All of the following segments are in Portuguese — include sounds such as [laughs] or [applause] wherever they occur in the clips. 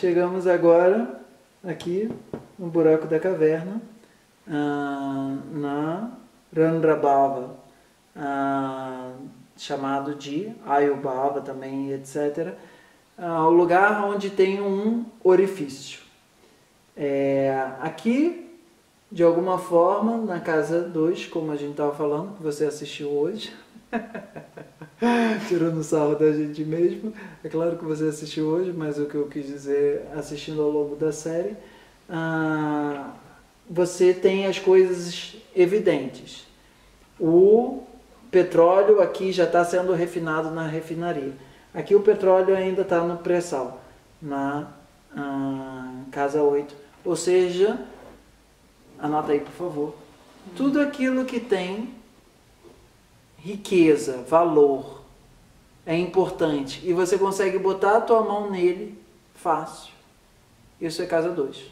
Chegamos agora aqui no buraco da caverna, ah, na Randrabhava, ah, chamado de Ayubhava também, etc. Ah, o lugar onde tem um orifício. É, aqui, de alguma forma, na casa 2, como a gente estava falando, que você assistiu hoje, [laughs] tirando sarro da gente mesmo. É claro que você assistiu hoje, mas o que eu quis dizer assistindo ao longo da série, ah, você tem as coisas evidentes. O petróleo aqui já está sendo refinado na refinaria. Aqui o petróleo ainda está no pré-sal, na ah, casa 8. Ou seja, anota aí por favor, tudo aquilo que tem riqueza, valor, é importante e você consegue botar a tua mão nele fácil. Isso é casa 2.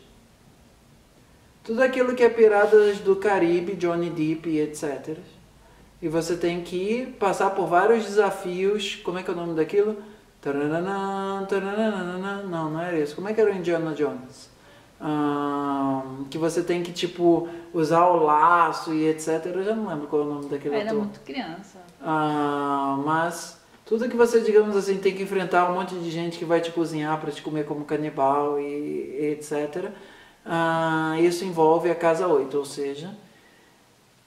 Tudo aquilo que é piradas do Caribe, Johnny Depp etc. E você tem que passar por vários desafios. Como é que é o nome daquilo? Não, não era isso. Como é que era o Indiana Jones? Que você tem que, tipo, usar o laço e etc. Eu já não lembro qual é o nome daquele Era ator. muito criança. mas tudo que você, digamos assim, tem que enfrentar um monte de gente que vai te cozinhar para te comer como canibal e, etc. isso envolve a casa 8, ou seja,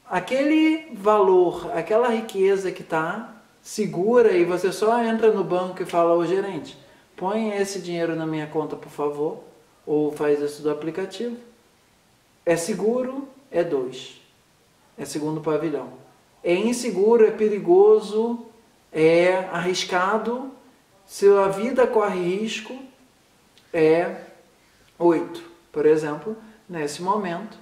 aquele valor, aquela riqueza que está segura e você só entra no banco e fala, ô gerente, põe esse dinheiro na minha conta, por favor ou faz isso do aplicativo. É seguro, é dois. É segundo pavilhão. É inseguro, é perigoso, é arriscado. Se a vida corre risco, é oito. Por exemplo, nesse momento,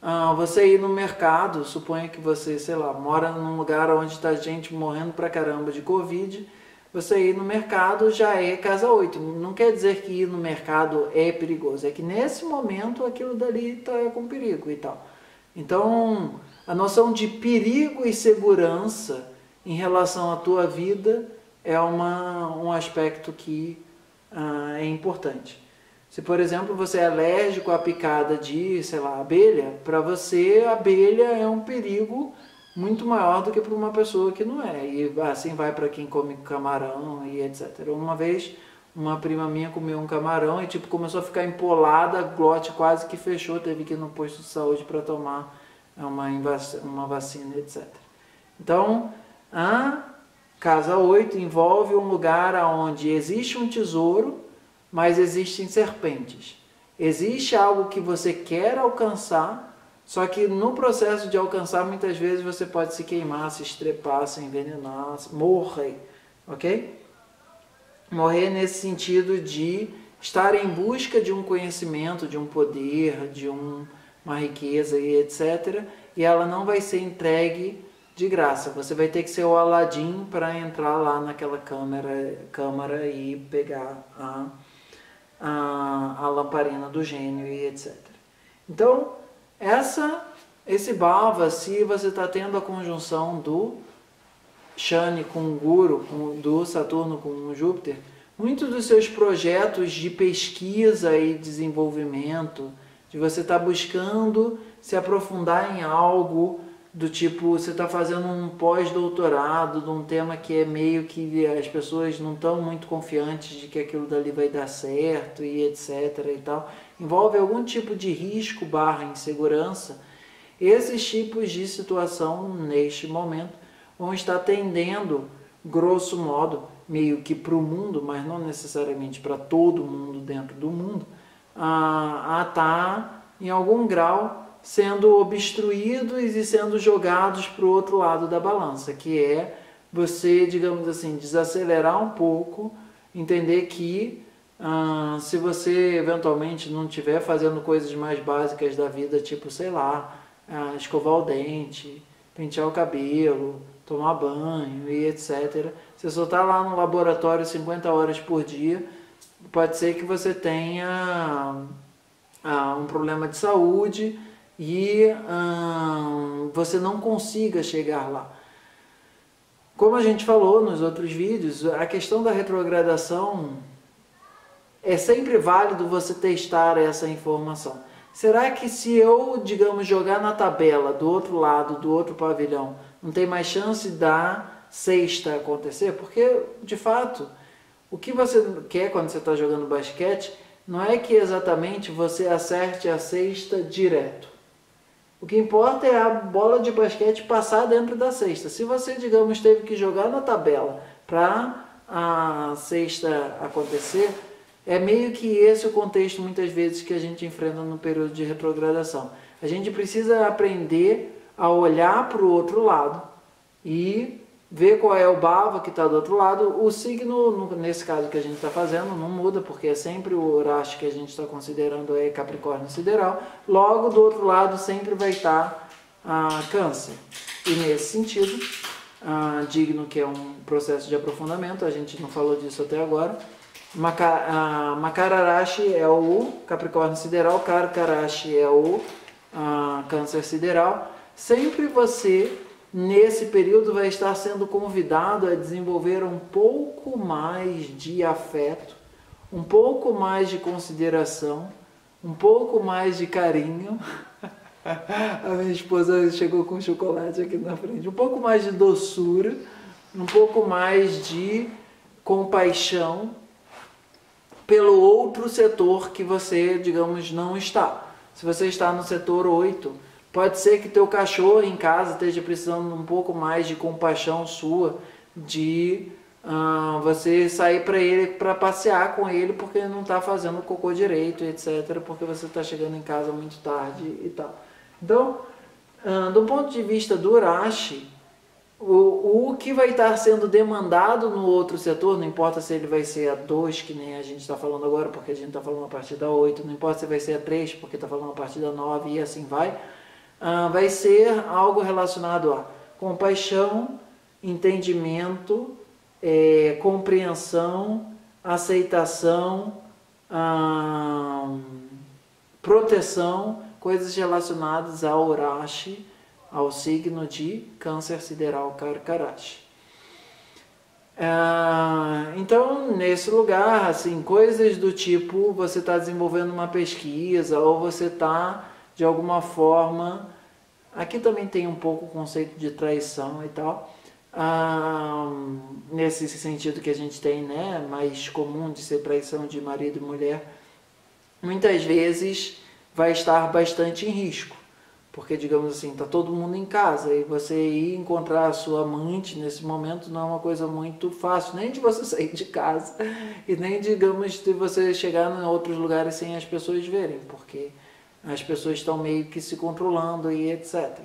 ah, você ir no mercado, suponha que você, sei lá, mora num lugar onde está gente morrendo pra caramba de Covid você ir no mercado já é casa 8. Não quer dizer que ir no mercado é perigoso, é que nesse momento aquilo dali está com perigo e tal. Então, a noção de perigo e segurança em relação à tua vida é uma, um aspecto que ah, é importante. Se, por exemplo, você é alérgico à picada de, sei lá, abelha, para você abelha é um perigo muito maior do que para uma pessoa que não é. E assim vai para quem come camarão e etc. Uma vez uma prima minha comeu um camarão e tipo começou a ficar empolada, a glote quase que fechou, teve que ir no posto de saúde para tomar uma, uma vacina, etc. Então, a casa 8 envolve um lugar onde existe um tesouro, mas existem serpentes. Existe algo que você quer alcançar, só que no processo de alcançar, muitas vezes você pode se queimar, se estrepar, se envenenar, morrer, ok? Morrer nesse sentido de estar em busca de um conhecimento, de um poder, de um, uma riqueza e etc. E ela não vai ser entregue de graça. Você vai ter que ser o Aladim para entrar lá naquela câmera, câmara e pegar a, a, a lamparina do gênio e etc. Então, essa, esse bhava, se você está tendo a conjunção do Shani com o Guru, com, do Saturno com o Júpiter, muitos dos seus projetos de pesquisa e desenvolvimento, de você estar tá buscando se aprofundar em algo, do tipo, você está fazendo um pós-doutorado de um tema que é meio que as pessoas não estão muito confiantes de que aquilo dali vai dar certo e etc e tal envolve algum tipo de risco barra insegurança, esses tipos de situação, neste momento, vão estar tendendo, grosso modo, meio que para o mundo, mas não necessariamente para todo mundo dentro do mundo, a estar, tá, em algum grau, sendo obstruídos e sendo jogados para o outro lado da balança, que é você, digamos assim, desacelerar um pouco, entender que ah, se você eventualmente não estiver fazendo coisas mais básicas da vida, tipo, sei lá, ah, escovar o dente, pentear o cabelo, tomar banho e etc. Se você está lá no laboratório 50 horas por dia, pode ser que você tenha ah, um problema de saúde e ah, você não consiga chegar lá. Como a gente falou nos outros vídeos, a questão da retrogradação é sempre válido você testar essa informação. Será que se eu, digamos, jogar na tabela do outro lado, do outro pavilhão, não tem mais chance da sexta acontecer? Porque, de fato, o que você quer quando você está jogando basquete não é que exatamente você acerte a cesta direto. O que importa é a bola de basquete passar dentro da cesta. Se você, digamos, teve que jogar na tabela para a cesta acontecer, é meio que esse o contexto muitas vezes que a gente enfrenta no período de retrogradação. A gente precisa aprender a olhar para o outro lado e ver qual é o bava que está do outro lado. O signo, nesse caso que a gente está fazendo, não muda, porque é sempre o Urashi que a gente está considerando é Capricórnio sideral. Logo, do outro lado, sempre vai estar tá, a Câncer. E nesse sentido, a digno que é um processo de aprofundamento, a gente não falou disso até agora, Makararashi é o Capricórnio sideral, Karkarashi é o Câncer sideral. Sempre você, nesse período, vai estar sendo convidado a desenvolver um pouco mais de afeto, um pouco mais de consideração, um pouco mais de carinho. [laughs] A minha esposa chegou com chocolate aqui na frente. Um pouco mais de doçura, um pouco mais de compaixão pelo outro setor que você, digamos, não está. Se você está no setor 8, pode ser que teu cachorro em casa esteja precisando um pouco mais de compaixão sua, de uh, você sair para ele para passear com ele porque ele não está fazendo cocô direito, etc. Porque você está chegando em casa muito tarde e tal. Então, uh, do ponto de vista do Urashi, o, o que vai estar sendo demandado no outro setor, não importa se ele vai ser a 2, que nem a gente está falando agora, porque a gente está falando a partir da 8, não importa se vai ser a 3, porque está falando a partir da 9 e assim vai, uh, vai ser algo relacionado a compaixão, entendimento, é, compreensão, aceitação, uh, proteção, coisas relacionadas ao Urashi, ao signo de Câncer Sideral Karkarashi. Ah, então, nesse lugar, assim, coisas do tipo você está desenvolvendo uma pesquisa ou você está, de alguma forma, aqui também tem um pouco o conceito de traição e tal, ah, nesse sentido que a gente tem, né, mais comum de ser traição de marido e mulher, muitas vezes vai estar bastante em risco. Porque, digamos assim, está todo mundo em casa e você ir encontrar a sua amante nesse momento não é uma coisa muito fácil, nem de você [laughs] sair de casa e nem, digamos, de você chegar em outros lugares sem as pessoas verem, porque as pessoas estão meio que se controlando e etc.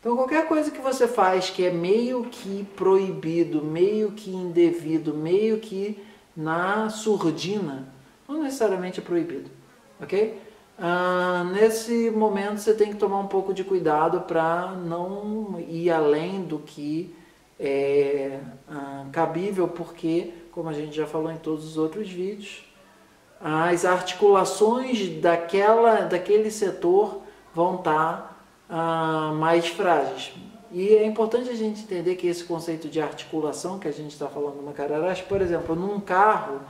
Então, qualquer coisa que você faz que é meio que proibido, meio que indevido, meio que na surdina, não necessariamente é proibido, ok? Ah, nesse momento você tem que tomar um pouco de cuidado para não ir além do que é ah, cabível, porque, como a gente já falou em todos os outros vídeos, as articulações daquela, daquele setor vão estar tá, ah, mais frágeis. E é importante a gente entender que esse conceito de articulação que a gente está falando no Macararache, por exemplo, num carro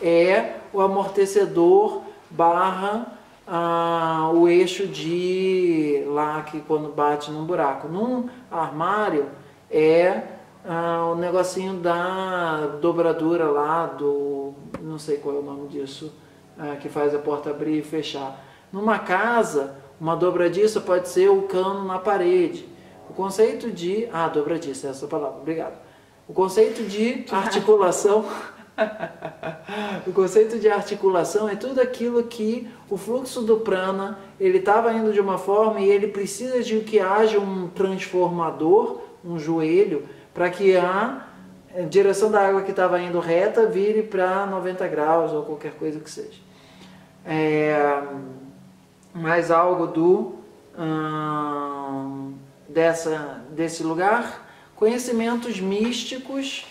é o amortecedor barra ah, o eixo de lá que quando bate num buraco. Num armário é ah, o negocinho da dobradura lá do. Não sei qual é o nome disso, ah, que faz a porta abrir e fechar. Numa casa, uma dobradiça pode ser o cano na parede. O conceito de. Ah, dobradiça, essa palavra, obrigado. O conceito de [laughs] articulação. [laughs] o conceito de articulação é tudo aquilo que o fluxo do prana ele estava indo de uma forma e ele precisa de que haja um transformador, um joelho, para que a direção da água que estava indo reta vire para 90 graus ou qualquer coisa que seja. É, mais algo do hum, dessa desse lugar, conhecimentos místicos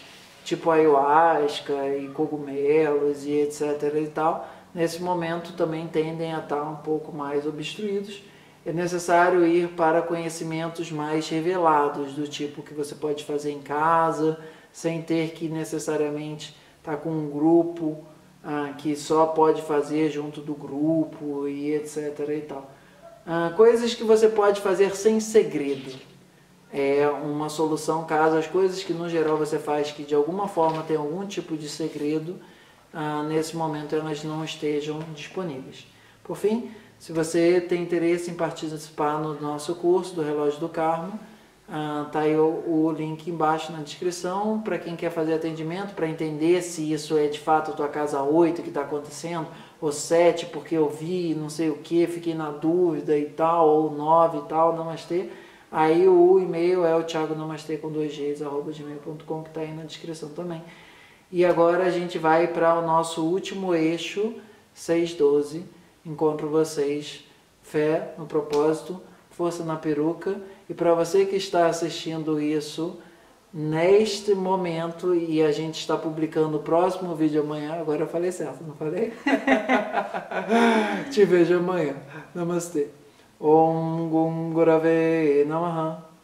tipo ayahuasca e cogumelos e etc e tal, nesse momento também tendem a estar um pouco mais obstruídos. É necessário ir para conhecimentos mais revelados, do tipo que você pode fazer em casa, sem ter que necessariamente estar com um grupo ah, que só pode fazer junto do grupo e etc e tal. Ah, coisas que você pode fazer sem segredo. É uma solução caso as coisas que no geral você faz que de alguma forma tem algum tipo de segredo, ah, nesse momento elas não estejam disponíveis. Por fim, se você tem interesse em participar no nosso curso do Relógio do Karma, ah, tá aí o, link embaixo na descrição para quem quer fazer atendimento, para entender se isso é de fato a tua casa 8 que está acontecendo, ou 7 porque eu vi não sei o que, fiquei na dúvida e tal, ou 9 e tal, namastê. Aí o e-mail é o thiago namastê com dois gs, arroba gmail.com, que está aí na descrição também. E agora a gente vai para o nosso último eixo, 612, encontro vocês, fé no propósito, força na peruca. E para você que está assistindo isso neste momento, e a gente está publicando o próximo vídeo amanhã, agora eu falei certo, não falei? [laughs] Te vejo amanhã. Namastê. Om Gurave Namaha.